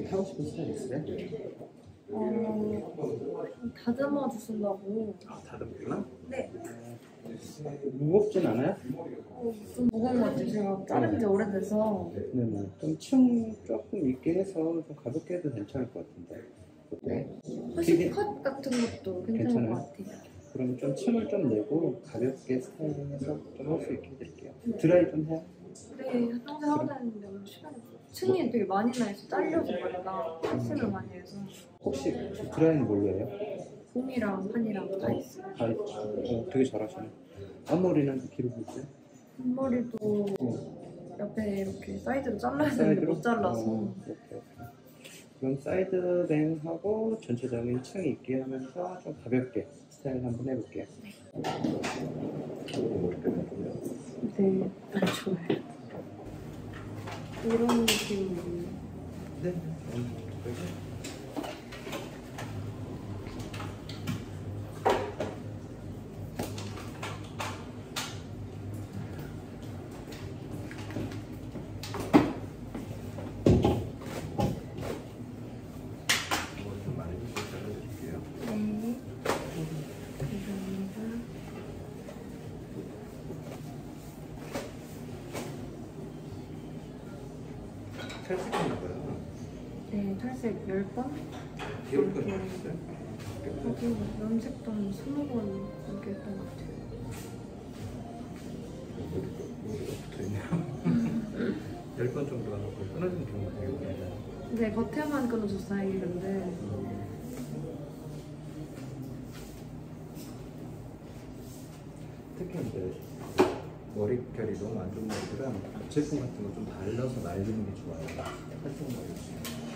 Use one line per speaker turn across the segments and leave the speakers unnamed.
되게 하고 싶은 스타일 있어요?
어, 다듬어 주신다고.
아, 다듬구나?
네.
무겁진 않아요?
어, 좀 무거운 것 같아요. 제가 자른 지 오래돼서.
네네. 좀층 조금 있게 해서 좀 가볍게 해도 괜찮을 것 같은데.
네.
되게-
혹시 컷 같은 것도 괜찮을
괜찮아요?
것 같아요.
그럼 좀 층을 좀 내고 가볍게 스타일링해서 좀 할 수 있게 해드릴게요. 드라이 좀 해요?
네, 평소에 하고 다니는데 오늘 시간이 없어요. 층이 되게 많이 나 있어. 잘려서 머리가 헬스를 많이 해서.
혹시 드라이는 뭘로 해요?
봉이랑 판이랑 다 있어요.
다 있- 어, 되게 잘하시네. 앞머리는 기르고 있어요?
앞머리도 옆에 이렇게 사이드로 잘라야 되는데? 못 잘라서.
어, 오케이. 그럼 side bang하고 전체적인 층이 있게 하면서 좀 가볍게 스타일 한번 해볼게요.
네, 안 좋아요. 이런 느낌으로.
네. 좀 많이 잘라드릴게요.
네. 감사합니다.
탈색했나 봐요.
네, 탈색 10번?
귀여울 거 있어요?
하고 염색도 한 20번 이렇게 했던 것 같아요.
머리가 붙어있네요. 10번 정도 하고 끊어지는 경우가 되게 많아요.
네, 겉에만 끊어줘서 다행이는데
특히 이제 머릿결이 너무 안 좋은 분들은 제품 같은 거 좀 발라서 날리는 게 좋아요. 활동 머리.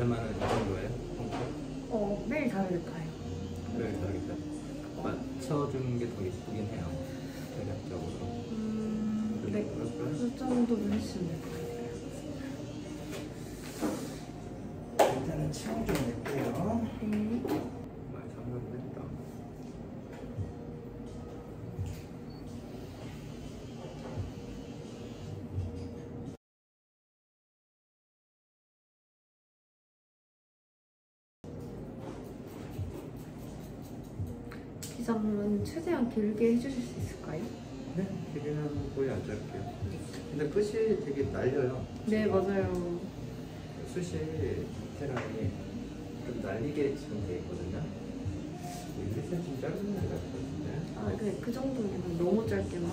가르마는 이 정도예요?
어, 매일 가요.
네, 다르겠다. 맞춰주는 게더 이쁘긴 해요. 대략적으로.
음, 네?
그
정도는 했으면 될것 같아요.
일단은 층좀 낼게요.
네.
많이 상관됐 다.
기장은 최대한 길게 해주실 수 있을까요?
네, 길이는 거의 안 짧게요. 근데 끝이 되게 날려요.
네, 맞아요.
숱이 디테일하게 좀 날리게 지금 돼 있거든요. 1cm 짧은 것 같은데.
아, 네, 그 정도면 너무 짧게만.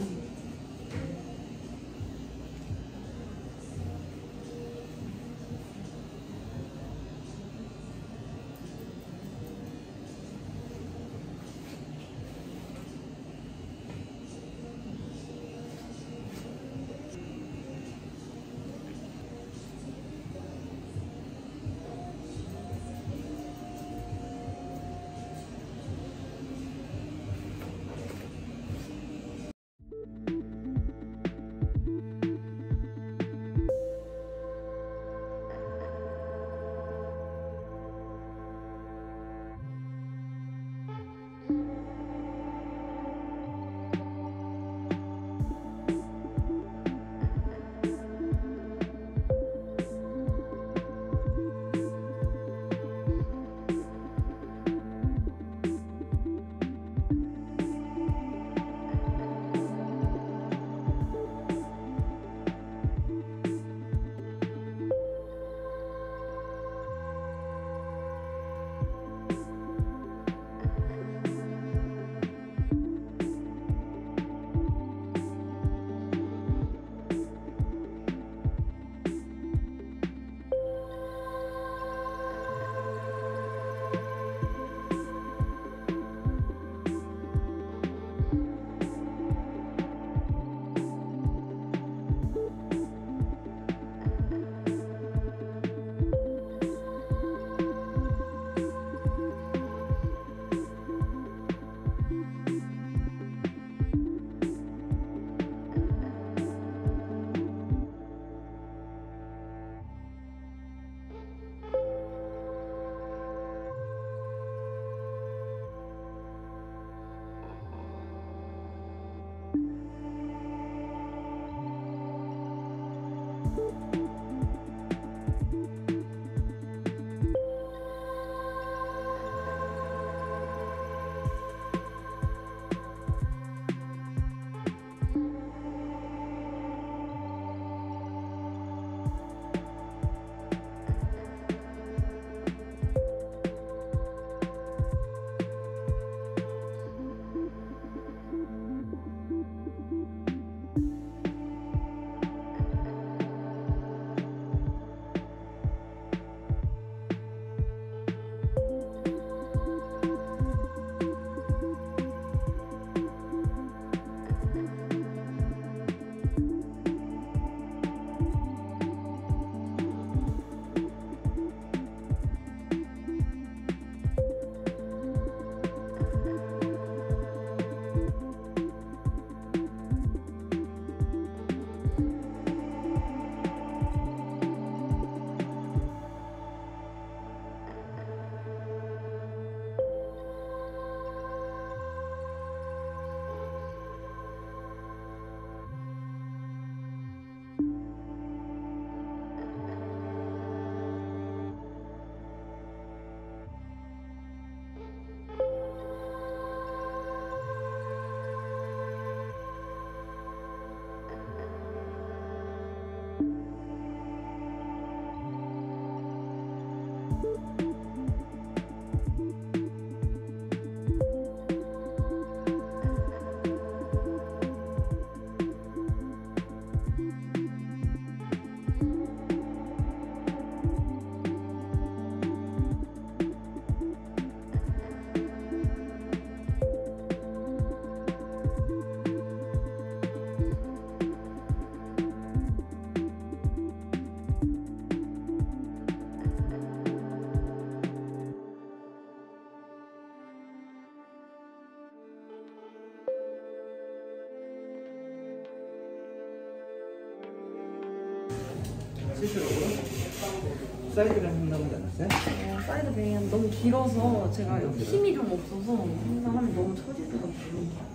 네.
사이드를 한다고 되나요?
어, side bang은 너무 길어서 제가 힘이 좀 없어서 항상 하면 너무 처질 것 같아요.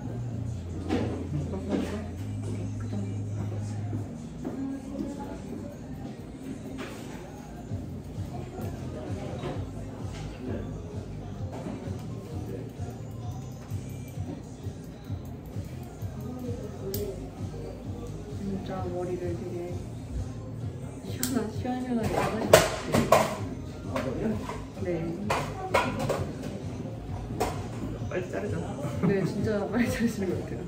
네.
빨리 자르자.
네, 진짜 많이 잘하시는 것 같아요.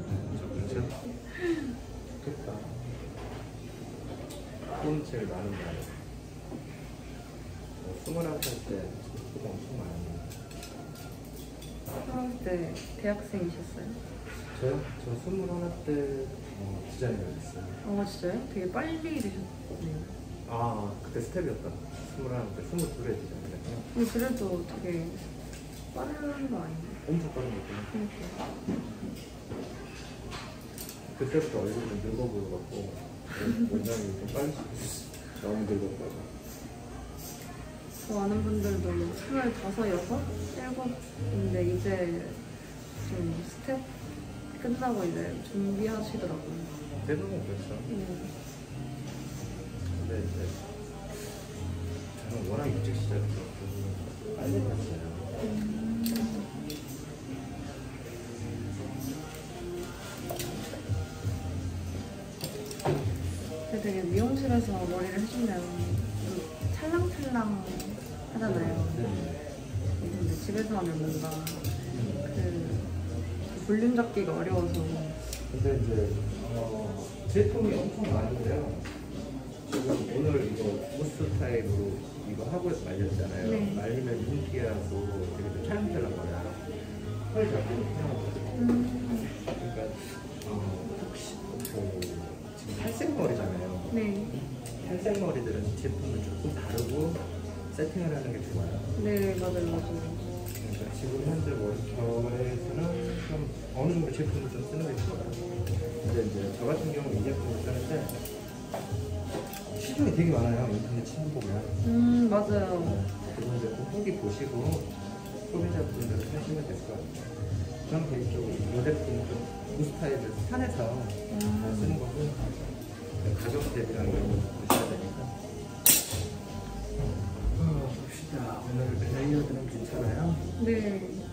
그렇죠. 좋겠다. 돈 제일 많은 날. 어, 스물한 살때 돈 엄청 많았는데.
학교 때 대학생이셨어요?
저요? 저 스물하나 때 어, 디자인을 했어요.
아, 진짜요? 되게 빨리 되셨네요.
아, 그때 스텝이었다. 스물하나 때 스물둘에 했어요.
근데 그래도 되게 빠른 거 아니에요?
엄청 빠른 거죠.
그러니까.
그때부터 얼굴이 좀 늙어 보여갖고 원장이 좀 빨리. 너무 늙었다고.
저 아는 분들도 스물다섯, 여섯, 일곱인데 이제 좀 스텝 끝나고 이제 준비하시더라고요.
대부분 그렇죠.
음.
근데 이제 저는 워낙 일찍 시작해서 빨리 갔어요.
되게 미용실에서 머리를 해주면 좀 찰랑찰랑 하잖아요.
네.
근데 집에서 하면 뭔가 그 볼륨 잡기가 어려워서
근데 이제 어, 제품이 엄청 많은데요. 지금 오늘 이거 무스 타입으로 이거 하고 말렸잖아요.
네.
말리면 윤기하고 되게 좀 찰랑찰랑거려요. 펄 잡기도 편하고.
음,
그러니까 어, 혹시 그 지금 탈색머리잖아요.
네,
탈색머리들은 제품을 조금 다르고 세팅을 하는 게 좋아요.
네 맞아요 맞아요.
그러니까 지금 현재 머리결에서는 좀 어느 정도 제품을 좀 쓰는 게 좋아요. 근데 이제 저 같은 경우는 이 제품을 쓰는데 시중에 되게 많아요. 인터넷 찾아보면.
음 맞아요.
그래서 이제 꼭 후기 보시고 소비자분들은 사시면 될 것 같아요. 저는 개인적으로 이 제품은 좀 무스타일을 산에서
음,
쓰는 거고 가격 대비랑 이런 거 보셔야 되니까. 어, 봅시다. 오늘 레이어드는 괜찮아요?
네.